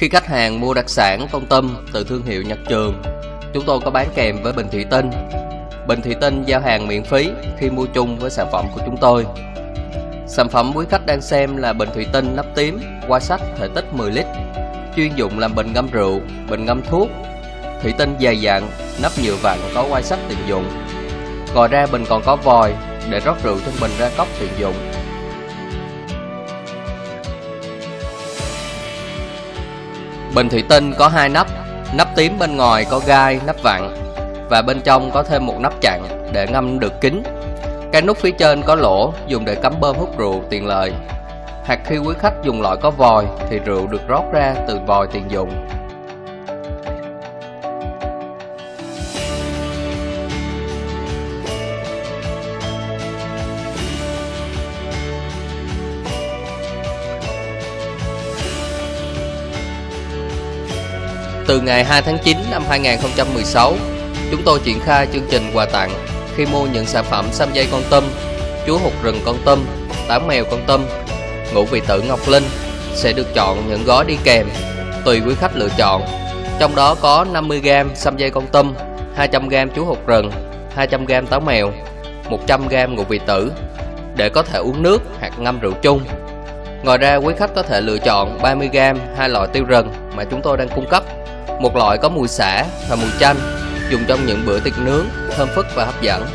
Khi khách hàng mua đặc sản tôm tâm từ thương hiệu Nhật Trường, chúng tôi có bán kèm với bình thủy tinh. Bình thủy tinh giao hàng miễn phí khi mua chung với sản phẩm của chúng tôi. Sản phẩm quý khách đang xem là bình thủy tinh nắp tím, qua sách thể tích 10 lít, chuyên dụng làm bình ngâm rượu, bình ngâm thuốc. Thủy tinh dày dặn, nắp nhựa vặn có quai sách tiện dụng. Ngoài ra bình còn có vòi để rót rượu trong bình ra cốc tiện dụng. Bình thủy tinh có hai nắp, nắp tím bên ngoài có gai, nắp vặn và bên trong có thêm một nắp chặn để ngâm được kín. Cái nút phía trên có lỗ dùng để cắm bơm hút rượu tiện lợi. Hoặc khi quý khách dùng loại có vòi thì rượu được rót ra từ vòi tiền dụng. Từ ngày 2 tháng 9 năm 2016, chúng tôi triển khai chương trình quà tặng khi mua những sản phẩm xăm dây con tâm, chúa hụt rừng con tâm, táo mèo con tâm, ngũ vị tử ngọc linh sẽ được chọn những gói đi kèm tùy quý khách lựa chọn. Trong đó có 50g xăm dây con tâm, 200g chúa hụt rừng, 200g táo mèo, 100g ngũ vị tử để có thể uống nước hoặc ngâm rượu chung. Ngoài ra quý khách có thể lựa chọn 30g hai loại tiêu rừng mà chúng tôi đang cung cấp một loại có mùi xả và mùi chanh, dùng trong những bữa tiệc nướng, thơm phức và hấp dẫn.